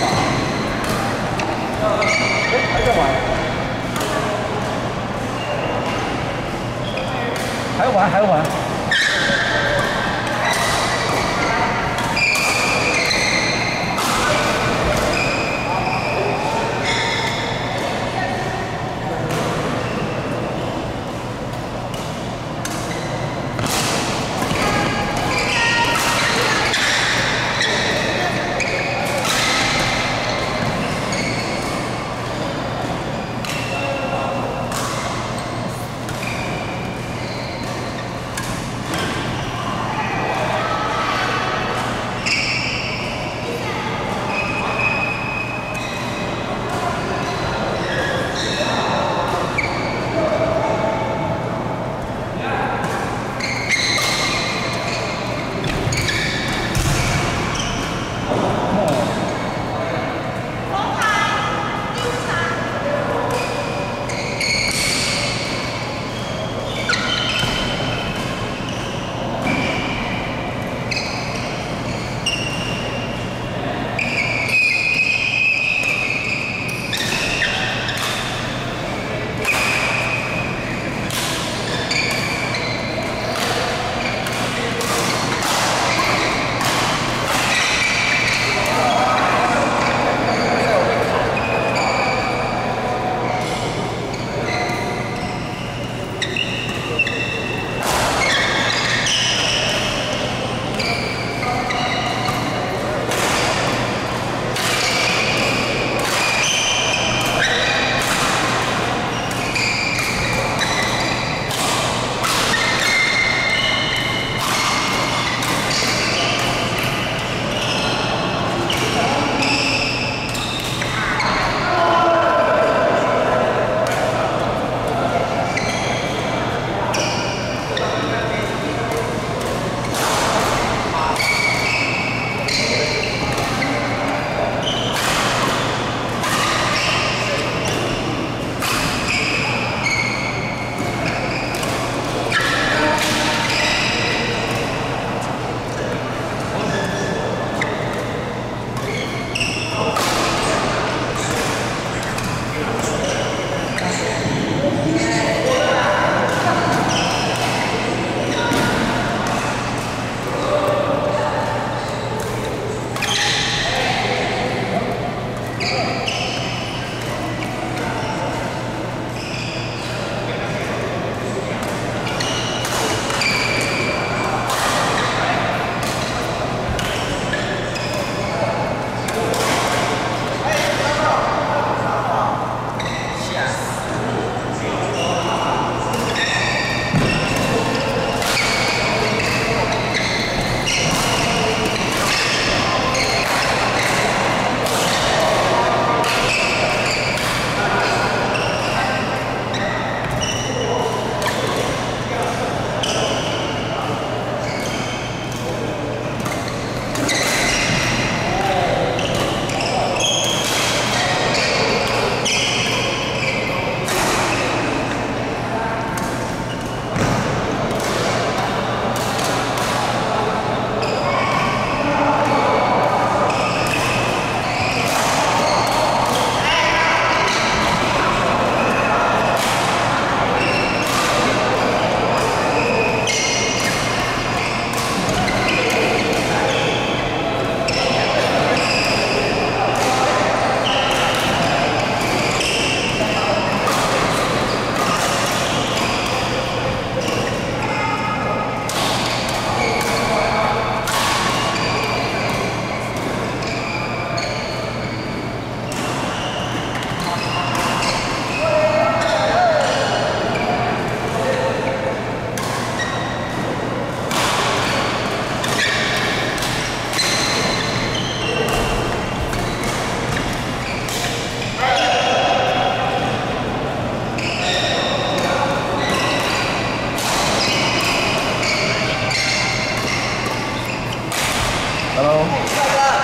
打。哎，还在玩？还玩还玩？太漂